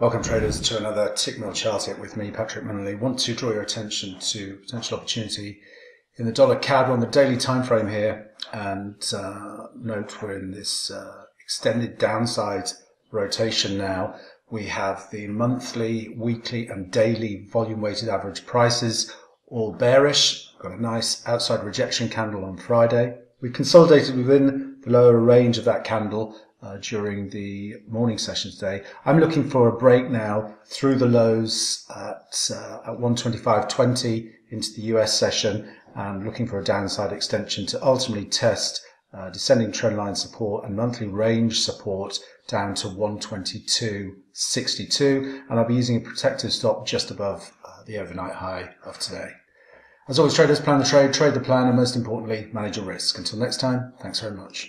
Welcome traders to another Tickmill chart hit with me, Patrick Munnelly. Want to draw your attention to potential opportunity in the dollar CAD. on the daily time frame here and uh, note we're in this uh, extended downside rotation now. We have the monthly, weekly and daily volume weighted average prices all bearish. Got a nice outside rejection candle on Friday. We consolidated within the lower range of that candle uh, during the morning session today. I'm looking for a break now through the lows at, uh, at 125.20 into the US session and looking for a downside extension to ultimately test uh, descending trendline support and monthly range support down to 122.62 and I'll be using a protective stop just above uh, the overnight high of today. As always, traders plan the trade, trade the plan, and most importantly, manage your risk. Until next time, thanks very much.